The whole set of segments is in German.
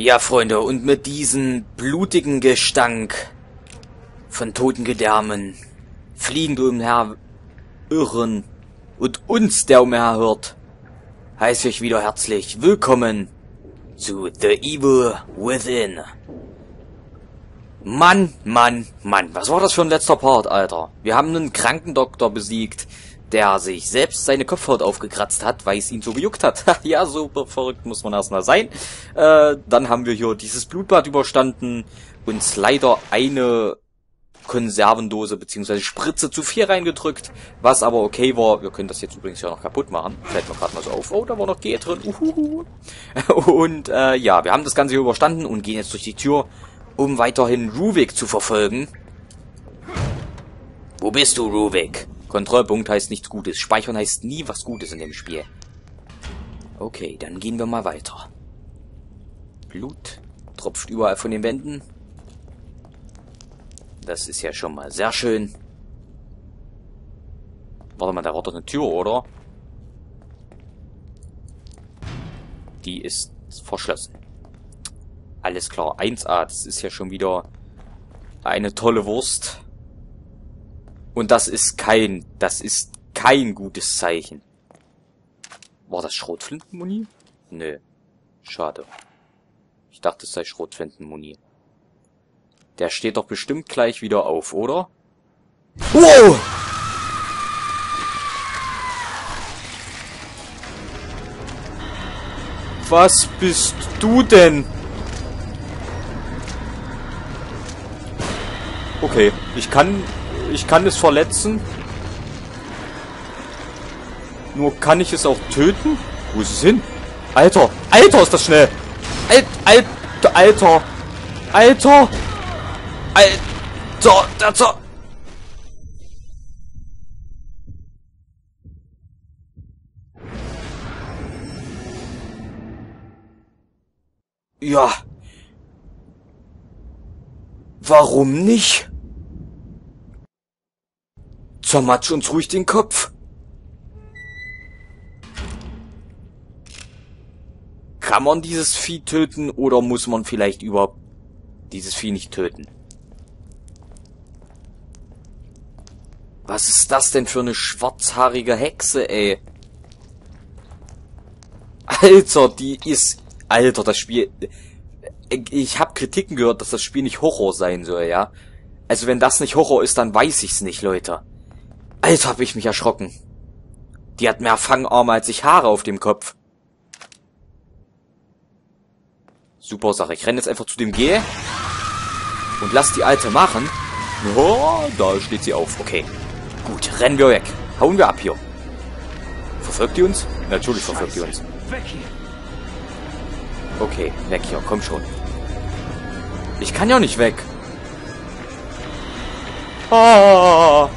Ja, Freunde, und mit diesem blutigen Gestank von toten Gedärmen, fliegend umher irren und uns, der umherhört, heiße ich wieder herzlich willkommen zu The Evil Within. Mann, Mann, Mann, was war das für ein letzter Part, Alter? Wir haben einen Krankendoktor besiegt, der sich selbst seine Kopfhaut aufgekratzt hat, weil es ihn so gejuckt hat. ja, super verrückt muss man erstmal sein. Äh, dann haben wir hier dieses Blutbad überstanden, uns leider eine Konservendose bzw. Spritze zu viel reingedrückt, was aber okay war. Wir können das jetzt übrigens ja noch kaputt machen. Fällt mir gerade mal so auf. Oh, da war noch G drin. Uhuhu. Und äh, ja, wir haben das Ganze hier überstanden und gehen jetzt durch die Tür, um weiterhin Ruvik zu verfolgen. Wo bist du, Ruvik? Kontrollpunkt heißt nichts Gutes. Speichern heißt nie was Gutes in dem Spiel. Okay, dann gehen wir mal weiter. Blut tropft überall von den Wänden. Das ist ja schon mal sehr schön. Warte mal, da war doch eine Tür, oder? Die ist verschlossen. Alles klar, 1A, das ist ja schon wieder eine tolle Wurst. Und das ist kein, das ist kein gutes Zeichen. War das Schrotflintenmuni? Nö. Schade. Ich dachte, es sei Schrotflintenmuni. Der steht doch bestimmt gleich wieder auf, oder? Wow! Was bist du denn? Okay, ich kann ich kann es verletzen. Nur kann ich es auch töten? Wo ist es hin? Alter! Alter, ist das schnell! Alt, Alter! Alter! Alter! Alter! Alter! Ja. Warum nicht? Zermatsch uns ruhig den Kopf. Kann man dieses Vieh töten oder muss man vielleicht überhaupt dieses Vieh nicht töten? Was ist das denn für eine schwarzhaarige Hexe, ey? Alter, die ist... Alter, das Spiel... Ich habe Kritiken gehört, dass das Spiel nicht Horror sein soll, ja? Also wenn das nicht Horror ist, dann weiß ich's nicht, Leute. Alter, hab ich mich erschrocken. Die hat mehr Fangarme als ich Haare auf dem Kopf. Super Sache. Ich renne jetzt einfach zu dem G. Und lass die Alte machen. Oh, da steht sie auf. Okay. Gut, rennen wir weg. Hauen wir ab hier. Verfolgt die uns? Natürlich verfolgt die uns. Okay, weg hier. Komm schon. Ich kann ja nicht weg. Ah.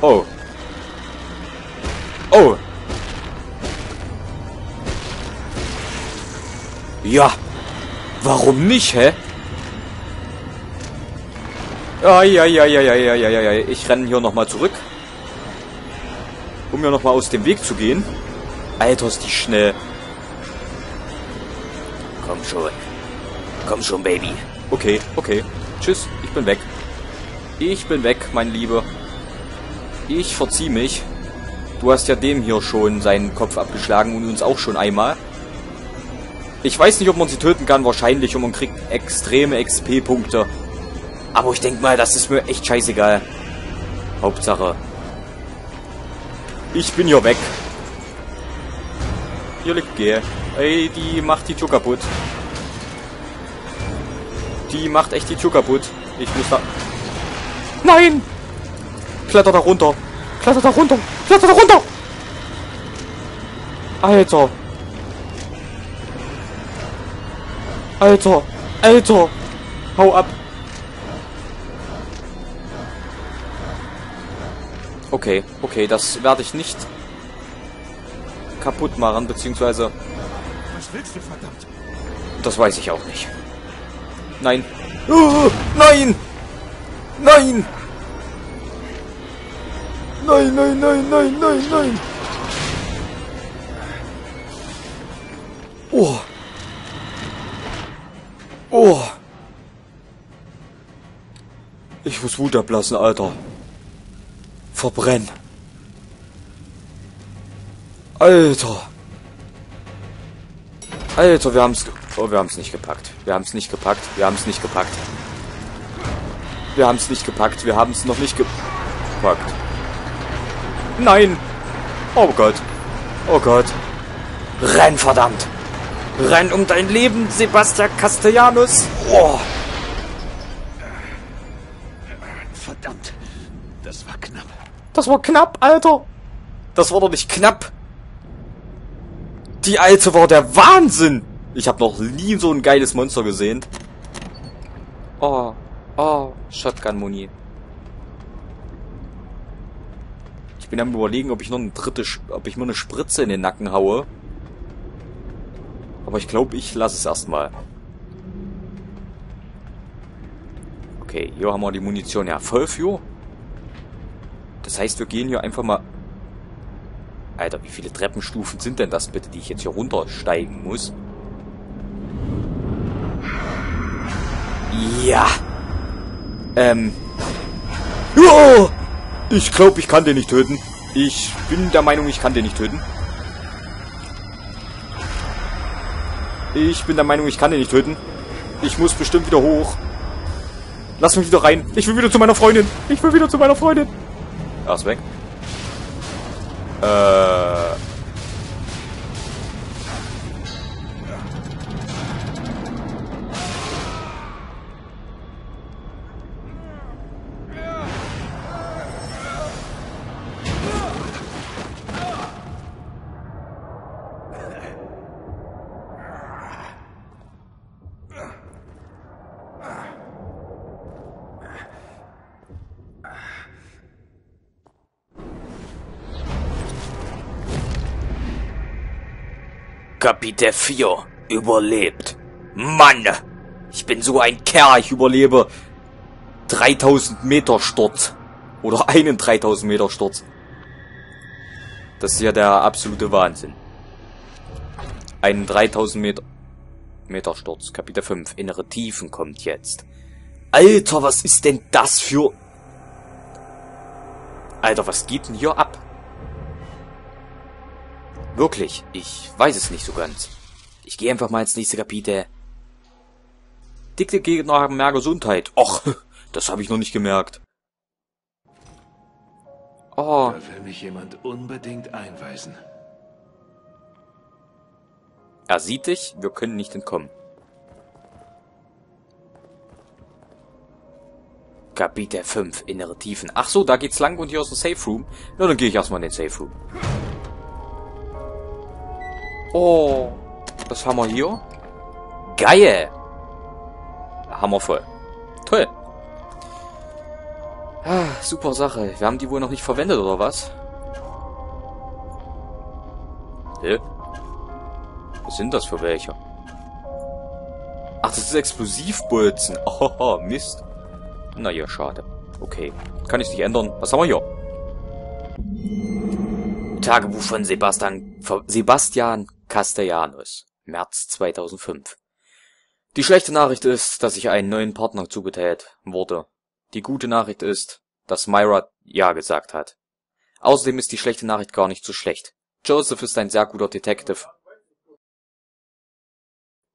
Oh. Oh. Ja. Warum nicht, hä? Ja, Ich renne hier nochmal zurück. Um mir nochmal aus dem Weg zu gehen. Alter, ist die schnell. Komm schon. Komm schon, Baby. Okay, okay. Tschüss, ich bin weg. Ich bin weg, mein Lieber. Ich verzieh mich. Du hast ja dem hier schon seinen Kopf abgeschlagen und uns auch schon einmal. Ich weiß nicht, ob man sie töten kann, wahrscheinlich, und man kriegt extreme XP-Punkte. Aber ich denke mal, das ist mir echt scheißegal. Hauptsache. Ich bin hier weg. Hier liegt G. Ey, die macht die Tür kaputt. Die macht echt die Tür kaputt. Ich muss da... Nein! Kletter da runter. Kletter da runter. Kletter da runter. Alter. Alter. Alter. Hau ab. Okay, okay, das werde ich nicht kaputt machen, beziehungsweise... Was willst du, verdammt? Das weiß ich auch nicht. Nein. Oh, nein! Nein! Nein, nein, nein, nein, nein, nein. Oh. Oh. Ich muss Wut ablassen, Alter. Verbrennen. Alter. Alter, wir haben's... Oh, wir haben's nicht gepackt. Wir haben's nicht gepackt. Wir haben's nicht gepackt. Wir haben's nicht gepackt. Wir haben's noch nicht gepackt. Nein. Oh Gott. Oh Gott. Renn, verdammt. Renn um dein Leben, Sebastian Castellanos. Oh. Verdammt. Das war knapp. Das war knapp, Alter. Das war doch nicht knapp. Die Alte war der Wahnsinn. Ich habe noch nie so ein geiles Monster gesehen. Oh, oh, Shotgun-Muni. Ich bin am überlegen, ob ich noch eine dritte, ob ich mir eine Spritze in den Nacken haue. Aber ich glaube, ich lasse es erstmal. Okay, hier haben wir die Munition ja voll für. Das heißt, wir gehen hier einfach mal... Alter, wie viele Treppenstufen sind denn das bitte, die ich jetzt hier runtersteigen muss? Ja. Ähm. Oh! Ich glaube, ich kann den nicht töten. Ich bin der Meinung, ich kann den nicht töten. Ich bin der Meinung, ich kann den nicht töten. Ich muss bestimmt wieder hoch. Lass mich wieder rein. Ich will wieder zu meiner Freundin. Ich will wieder zu meiner Freundin. Er ist weg. Äh... Kapitel 4 überlebt. Mann, ich bin so ein Kerl, ich überlebe 3000 Meter Sturz. Oder einen 3000 Meter Sturz. Das ist ja der absolute Wahnsinn. Einen 3000 Meter, Meter Sturz. Kapitel 5. Innere Tiefen kommt jetzt. Alter, was ist denn das für... Alter, was geht denn hier ab? Wirklich, ich weiß es nicht so ganz. Ich gehe einfach mal ins nächste Kapitel. Dickte Gegner haben mehr Gesundheit. Och, das habe ich noch nicht gemerkt. Oh. Da will mich jemand unbedingt einweisen. Er sieht dich, wir können nicht entkommen. Kapitel 5, innere Tiefen. Ach so, da geht's lang und hier aus dem Safe Room. Na, dann gehe ich erstmal in den Safe Room. Oh, was haben wir hier? Geil! Hammer voll. Toll. Ah, super Sache. Wir haben die wohl noch nicht verwendet, oder was? Hä? Was sind das für welche? Ach, das ist Explosivbolzen. Oh, Mist. Na ja, schade. Okay. Kann ich nicht ändern. Was haben wir hier? Tagebuch von Sebastian, Sebastian Castellanos, März 2005. Die schlechte Nachricht ist, dass ich einen neuen Partner zugeteilt wurde. Die gute Nachricht ist, dass Myra Ja gesagt hat. Außerdem ist die schlechte Nachricht gar nicht so schlecht. Joseph ist ein sehr guter Detective.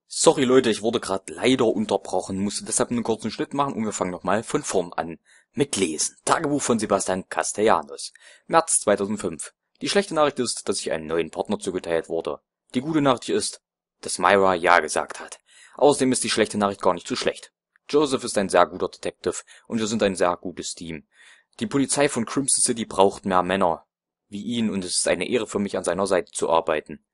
Sorry Leute, ich wurde gerade leider unterbrochen, musste deshalb einen kurzen Schnitt machen und wir fangen nochmal von vorn an. Mit Lesen. Tagebuch von Sebastian Castellanos. März 2005. Die schlechte Nachricht ist, dass ich einen neuen Partner zugeteilt wurde. Die gute Nachricht ist, dass Myra Ja gesagt hat. Außerdem ist die schlechte Nachricht gar nicht so schlecht. Joseph ist ein sehr guter Detective und wir sind ein sehr gutes Team. Die Polizei von Crimson City braucht mehr Männer wie ihn und es ist eine Ehre für mich an seiner Seite zu arbeiten.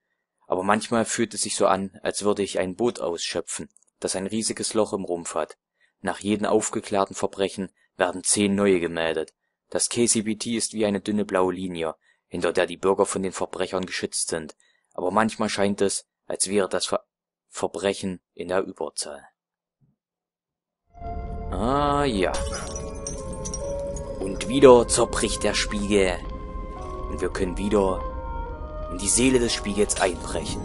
Aber manchmal fühlt es sich so an, als würde ich ein Boot ausschöpfen, das ein riesiges Loch im Rumpf hat. Nach jedem aufgeklärten Verbrechen werden zehn neue gemeldet. Das KCBT ist wie eine dünne blaue Linie, hinter der die Bürger von den Verbrechern geschützt sind aber manchmal scheint es, als wäre das Ver Verbrechen in der Überzahl. Ah ja. Und wieder zerbricht der Spiegel. Und wir können wieder in die Seele des Spiegels einbrechen.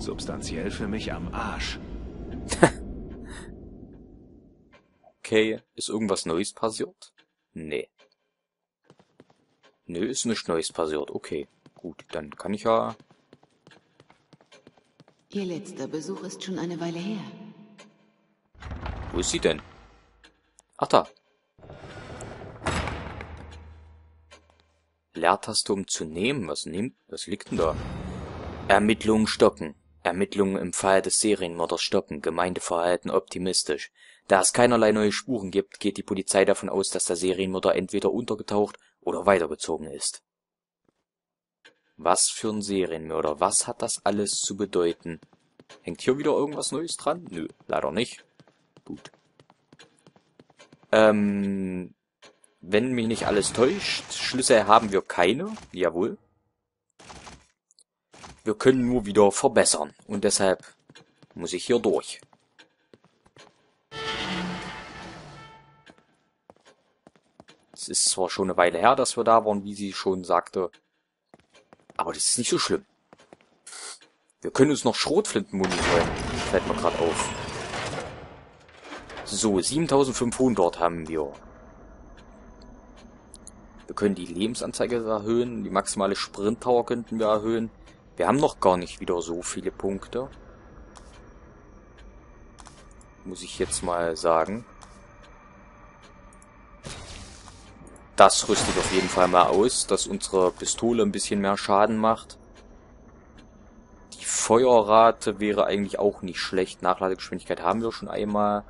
substanziell für mich am Arsch. okay, ist irgendwas Neues passiert? Nee. Nö, ist nichts Neues passiert. Okay, gut, dann kann ich ja... Ihr letzter Besuch ist schon eine Weile her. Wo ist sie denn? Ach da. Leertaste um zu nehmen. Was nimmt? Was liegt denn da? Ermittlungen stocken. Ermittlungen im Fall des Serienmörders stocken. Gemeindeverhalten optimistisch. Da es keinerlei neue Spuren gibt, geht die Polizei davon aus, dass der Serienmörder entweder untergetaucht oder weitergezogen ist. Was für ein Serienmörder? Was hat das alles zu bedeuten? Hängt hier wieder irgendwas Neues dran? Nö, leider nicht. Gut. Ähm, wenn mich nicht alles täuscht, Schlüssel haben wir keine. Jawohl. Wir können nur wieder verbessern. Und deshalb muss ich hier durch. Es ist zwar schon eine Weile her, dass wir da waren, wie sie schon sagte. Aber das ist nicht so schlimm. Wir können uns noch Schrotflinten munitionieren. Fällt mir gerade auf. So, 7500 haben wir. Wir können die Lebensanzeige erhöhen, die maximale Sprintpower könnten wir erhöhen. Wir haben noch gar nicht wieder so viele Punkte. Muss ich jetzt mal sagen. Das rüste ich auf jeden Fall mal aus, dass unsere Pistole ein bisschen mehr Schaden macht. Die Feuerrate wäre eigentlich auch nicht schlecht. Nachladegeschwindigkeit haben wir schon einmal.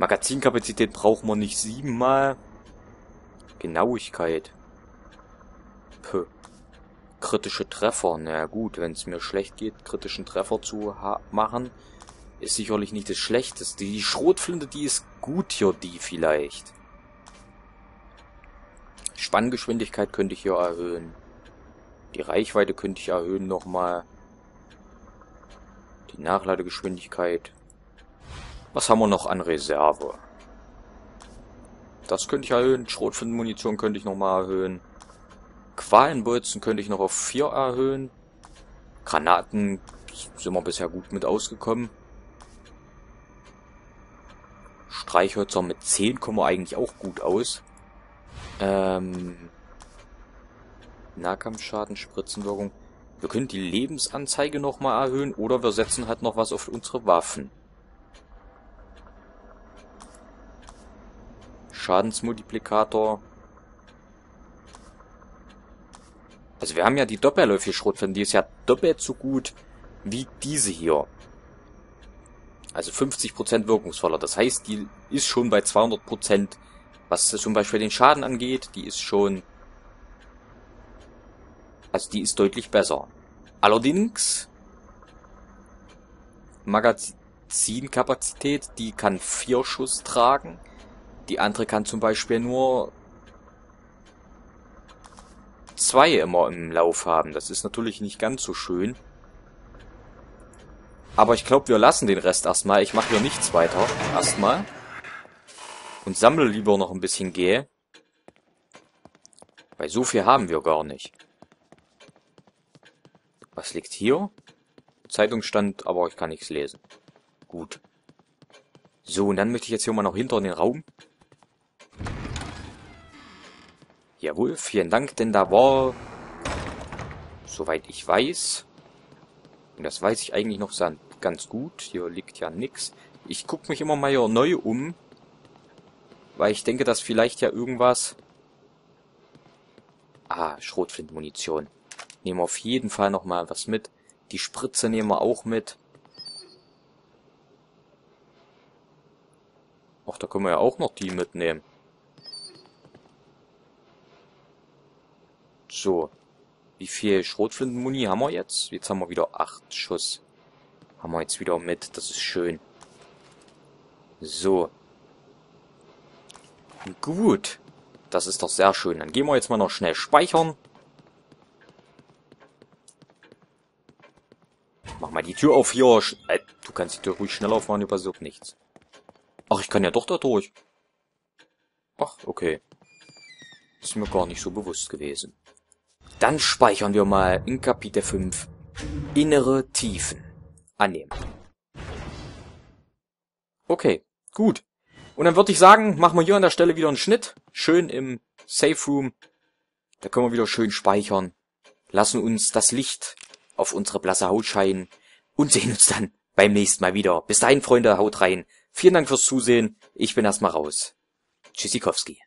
Magazinkapazität brauchen wir nicht siebenmal. Genauigkeit. Puh. Kritische Treffer. Na gut, wenn es mir schlecht geht, kritischen Treffer zu machen, ist sicherlich nicht das Schlechteste. Die Schrotflinte, die ist gut hier, die vielleicht. Spanngeschwindigkeit könnte ich hier erhöhen. Die Reichweite könnte ich erhöhen nochmal. Die Nachladegeschwindigkeit. Was haben wir noch an Reserve? Das könnte ich erhöhen. Schrotflintenmunition könnte ich nochmal erhöhen. Qualenbolzen könnte ich noch auf 4 erhöhen. Granaten sind wir bisher gut mit ausgekommen. Streichhölzer mit 10 kommen wir eigentlich auch gut aus. Ähm, Nahkampfschaden, Spritzenwirkung. Wir können die Lebensanzeige nochmal erhöhen oder wir setzen halt noch was auf unsere Waffen. Schadensmultiplikator. Also wir haben ja die doppelläufige Schrotflinte, die ist ja doppelt so gut wie diese hier. Also 50% wirkungsvoller. Das heißt, die ist schon bei 200% was zum Beispiel den Schaden angeht, die ist schon... Also die ist deutlich besser. Allerdings... Magazinkapazität, die kann vier Schuss tragen. Die andere kann zum Beispiel nur zwei immer im Lauf haben. Das ist natürlich nicht ganz so schön. Aber ich glaube, wir lassen den Rest erstmal. Ich mache hier nichts weiter. Erstmal. Und sammle lieber noch ein bisschen G. Weil so viel haben wir gar nicht. Was liegt hier? Zeitungsstand, aber ich kann nichts lesen. Gut. So, und dann möchte ich jetzt hier mal noch hinter in den Raum. Jawohl, vielen Dank, denn da war, soweit ich weiß, und das weiß ich eigentlich noch ganz gut, hier liegt ja nix. Ich gucke mich immer mal hier neu um, weil ich denke, dass vielleicht ja irgendwas... Ah, Schrotflintenmunition. Nehmen wir auf jeden Fall nochmal was mit. Die Spritze nehmen wir auch mit. Ach, da können wir ja auch noch die mitnehmen. So. Wie viel Schrotflintenmuni haben wir jetzt? Jetzt haben wir wieder acht Schuss. Haben wir jetzt wieder mit. Das ist schön. So. Gut. Das ist doch sehr schön. Dann gehen wir jetzt mal noch schnell speichern. Mach mal die Tür auf hier. Äh, du kannst die Tür ruhig schnell aufmachen, hier passiert nichts. Ach, ich kann ja doch da durch. Ach, okay. Ist mir gar nicht so bewusst gewesen. Dann speichern wir mal in Kapitel 5 Innere Tiefen. annehmen. Okay, gut. Und dann würde ich sagen, machen wir hier an der Stelle wieder einen Schnitt. Schön im Safe Room. Da können wir wieder schön speichern. Lassen uns das Licht auf unsere blasse Haut scheinen. Und sehen uns dann beim nächsten Mal wieder. Bis dahin, Freunde, haut rein. Vielen Dank fürs Zusehen. Ich bin erstmal raus. Tschüssikowski.